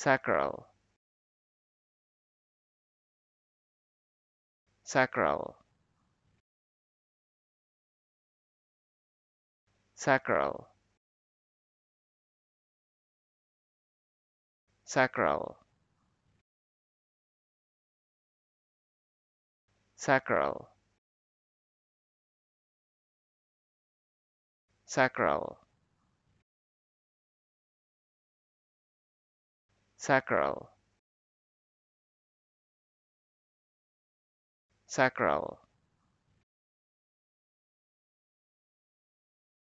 sacral. Sacral. Sacral. Sacral. Sacral. Sacral sacral. Sacral